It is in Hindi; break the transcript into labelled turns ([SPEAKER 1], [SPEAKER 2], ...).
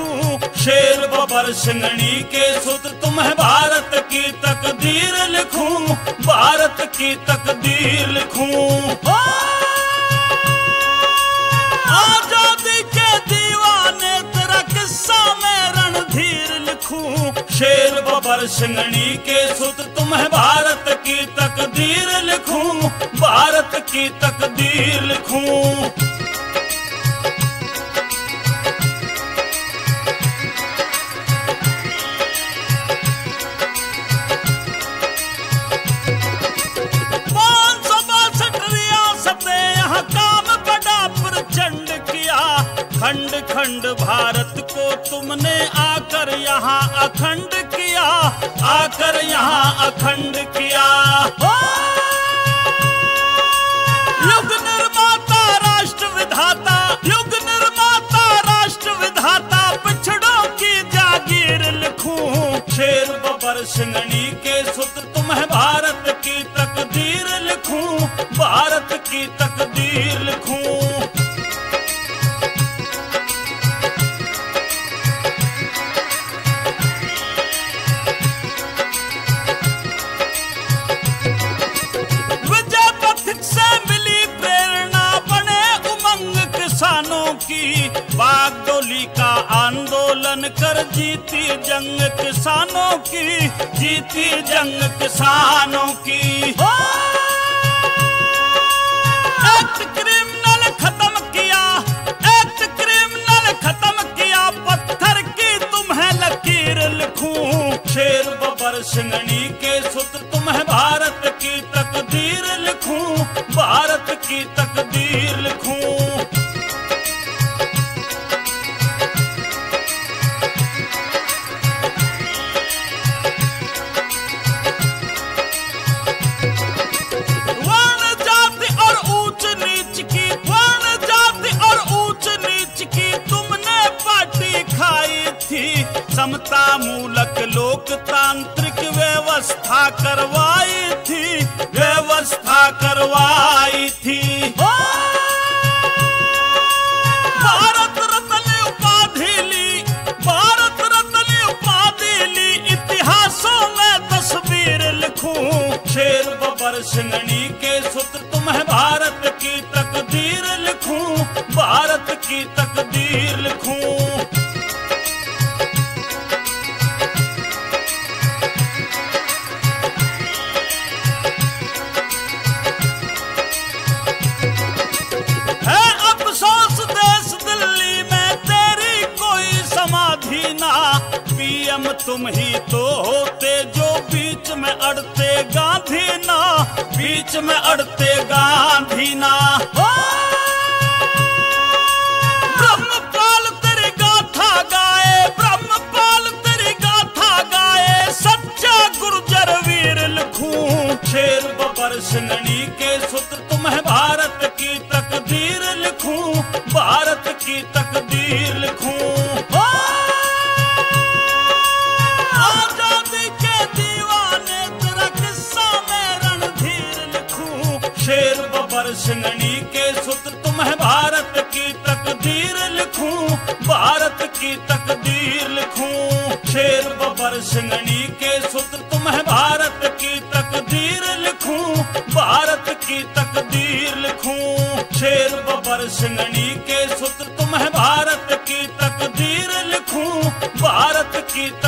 [SPEAKER 1] बबर सिंगनी के सुत, तुम्हें भारत की तकदीर लिखूं, भारत की तकदीर लिखूं। आज़ादी के दीवाने तेरा किस्सा मैं रणधीर लिखूं, शेर बबर सिंगनी के सुत, तुम्हें भारत की तकदीर लिखूं, भारत की तकदीर लिखूं। खंड खंड भारत को तुमने आकर यहाँ अखंड किया, आकर यहाँ अखंड किया। युग निर्माता, राष्ट्र विधाता, युग निर्माता, राष्ट्र विधाता, पिछड़ों की जागीर लिखूं शेर बबर सिंगनी के सुत, तुम्हें भारत की तकदीर लिखूं, भारत की तकदीर कर जीती जंग किसानों की, जीती जंग किसानों की। एक्ट क्रिमिनल खत्म किया एक्ट क्रिमिनल खत्म किया, पत्थर की तुम्हें लकीर लिखूं। शेर बबर सिंगनी के सुत तुम्हें भारत की तकदीर लिखूं, भारत की तकदीर लिखूं। लोकतांत्रिक व्यवस्था करवाई थी, व्यवस्था करवाई थी। भारत रत्न उपाधि ली, भारत रत्न उपाधि ली, इतिहासों में तस्वीर लिखूं। शेर बबर सिंगनी के सुत तुम्हें भारत की तकदीर लिखूं, भारत की तकदीर लिखूं। पीएम तुम ही तो होते, जो बीच में अड़ते गांधी ना बीच में अड़ते गांधी ना लिखूं शेर बबर सिंगनी के सुत, तुम्हें भारत की तकदीर लिखूं, भारत की तकदीर लिखूं। सिंगनी के सुत, तुम्हें भारत की तकदीर लिखूं, भारत की तकदीर लिखूं। शेर बबर सिंगनी के सुत, तुम्हें भारत की तकदीर लिखूं, भारत की तकदीर लिखूं। शेर बबर सिंगनी के सुत, तुम्हें भारत की तकदीर लिखूं, भारत की लिखूं